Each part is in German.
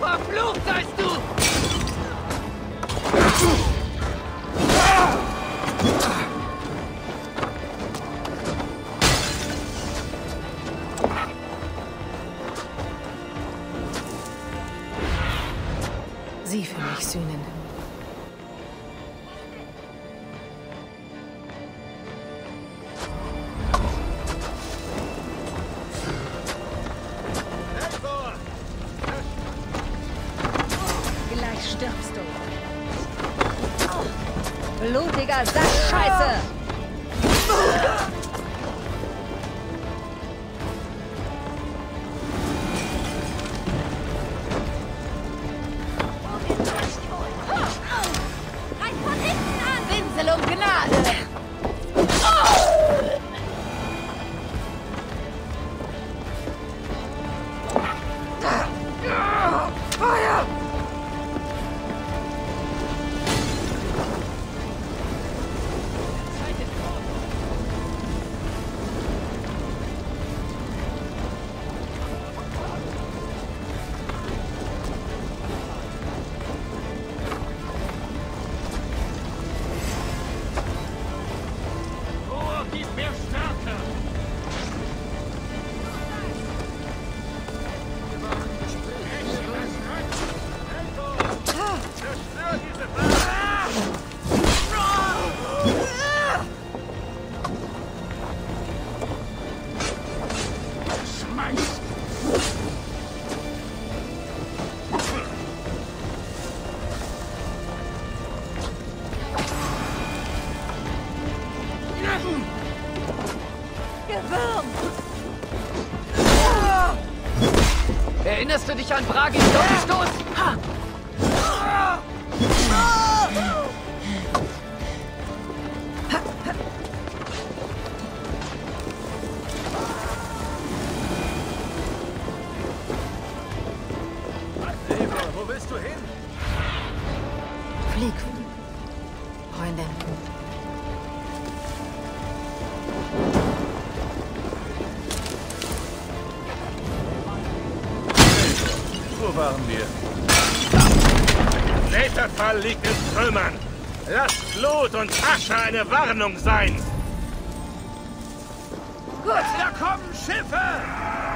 Verflucht seist du! Blutiger Sack Erinnerst du dich an Bragis Doppelstoß? Wo willst du hin? Flieg, Waren wir? Netherfall liegt in Trümmern. Lasst Blut und Asche eine Warnung sein. Gut, da kommen Schiffe!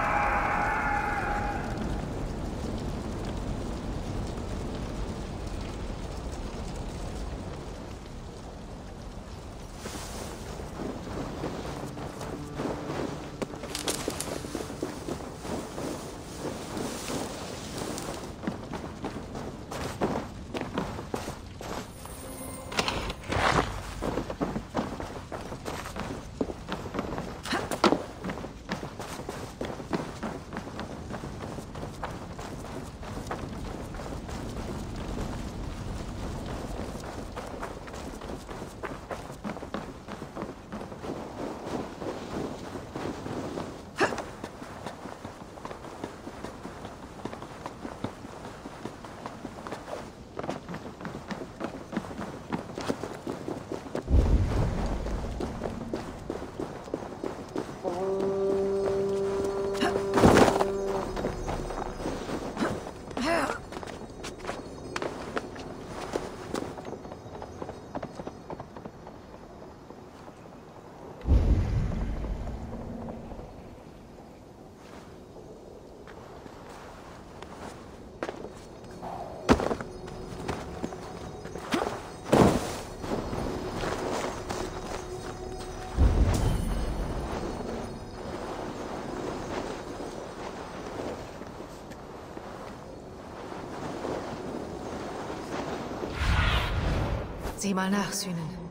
Sieh mal nach, Sühnen.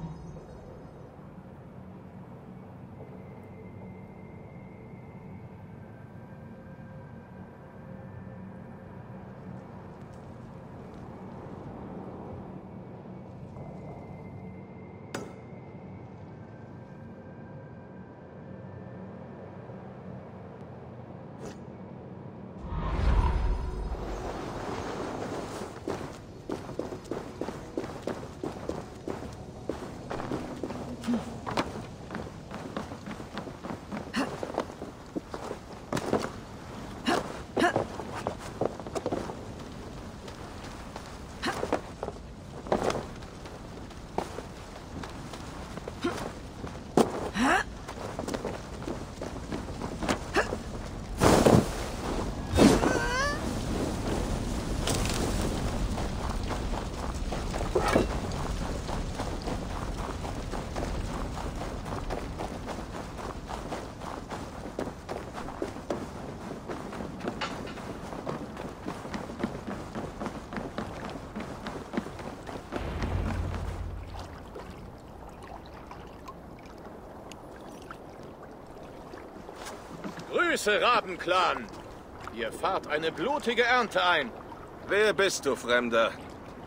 Grüße, Rabenclan. Ihr fahrt eine blutige Ernte ein. Wer bist du, Fremder?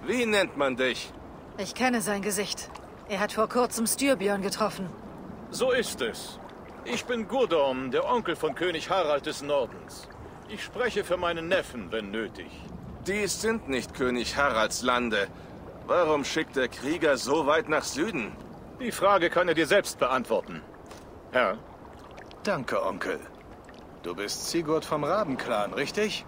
Wie nennt man dich? Ich kenne sein Gesicht. Er hat vor kurzem Styrbjörn getroffen. So ist es. Ich bin Gurdorm, der Onkel von König Harald des Nordens. Ich spreche für meinen Neffen, wenn nötig. Dies sind nicht König Haralds Lande. Warum schickt der Krieger so weit nach Süden? Die Frage kann er dir selbst beantworten. Herr, Danke, Onkel. Du bist Sigurd vom Rabenclan, richtig?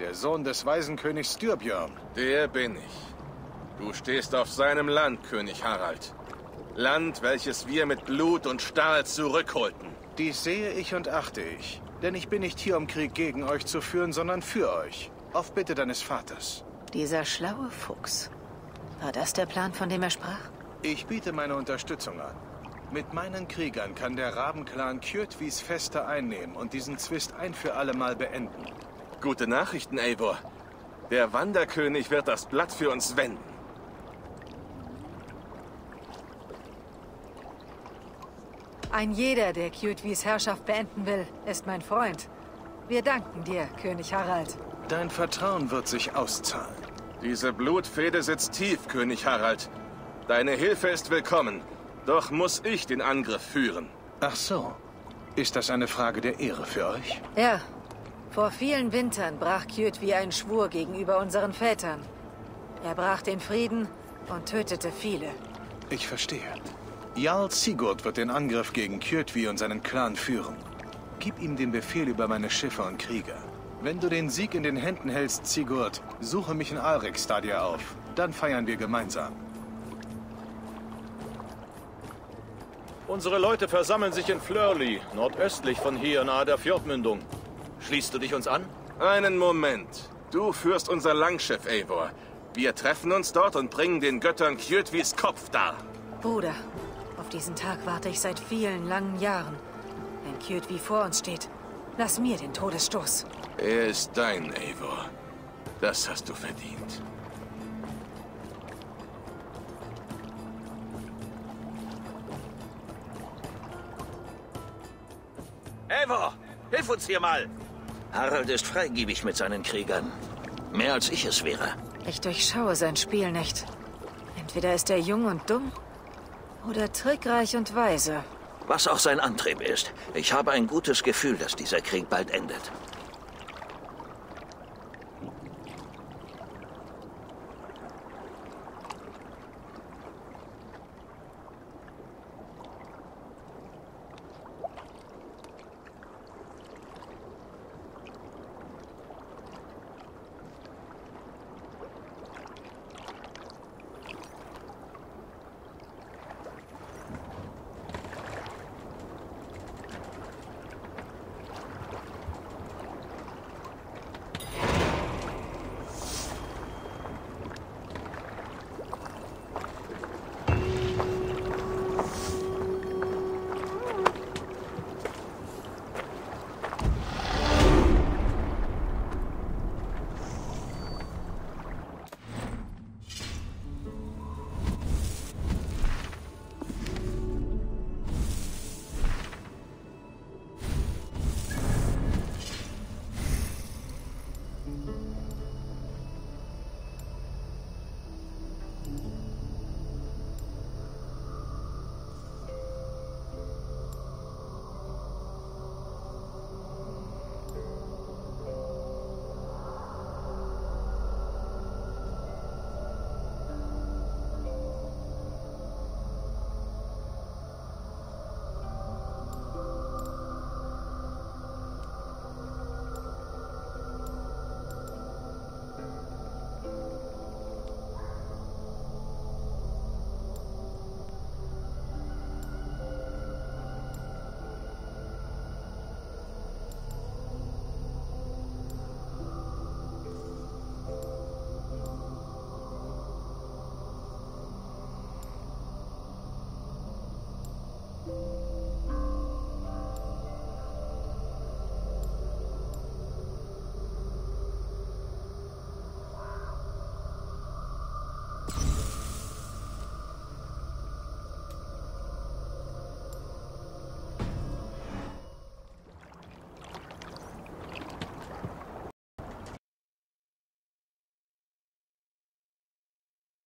Der Sohn des Waisenkönigs Styrbjörn. Der bin ich. Du stehst auf seinem Land, König Harald. Land, welches wir mit Blut und Stahl zurückholten. Dies sehe ich und achte ich. Denn ich bin nicht hier, um Krieg gegen euch zu führen, sondern für euch. Auf Bitte deines Vaters. Dieser schlaue Fuchs. War das der Plan, von dem er sprach? Ich biete meine Unterstützung an. Mit meinen Kriegern kann der Rabenclan Kjötvis Feste einnehmen und diesen Zwist ein für alle Mal beenden. Gute Nachrichten, Eivor. Der Wanderkönig wird das Blatt für uns wenden. Ein jeder, der Kjötvis Herrschaft beenden will, ist mein Freund. Wir danken dir, König Harald. Dein Vertrauen wird sich auszahlen. Diese Blutfehde sitzt tief, König Harald. Deine Hilfe ist willkommen. Doch muss ich den Angriff führen. Ach so. Ist das eine Frage der Ehre für euch? Ja, vor vielen Wintern brach Kjötvi einen Schwur gegenüber unseren Vätern. Er brach den Frieden und tötete viele. Ich verstehe. Jarl Sigurd wird den Angriff gegen Kjötvi und seinen Clan führen. Gib ihm den Befehl über meine Schiffe und Krieger. Wenn du den Sieg in den Händen hältst, Sigurd, suche mich in Alrikstadia auf. Dann feiern wir gemeinsam. Unsere Leute versammeln sich in Flörli, nordöstlich von hier, nahe der Fjordmündung. Schließt du dich uns an? Einen Moment. Du führst unser Langschiff, Eivor. Wir treffen uns dort und bringen den Göttern Kjötvis Kopf dar. Bruder, auf diesen Tag warte ich seit vielen langen Jahren. Wenn Kjötvi vor uns steht, lass mir den Todesstoß. Er ist dein, Eivor. Das hast du verdient. Hilf uns hier mal! Harald ist freigebig mit seinen Kriegern. Mehr als ich es wäre. Ich durchschaue sein Spiel nicht. Entweder ist er jung und dumm oder trickreich und weise. Was auch sein Antrieb ist, ich habe ein gutes Gefühl, dass dieser Krieg bald endet.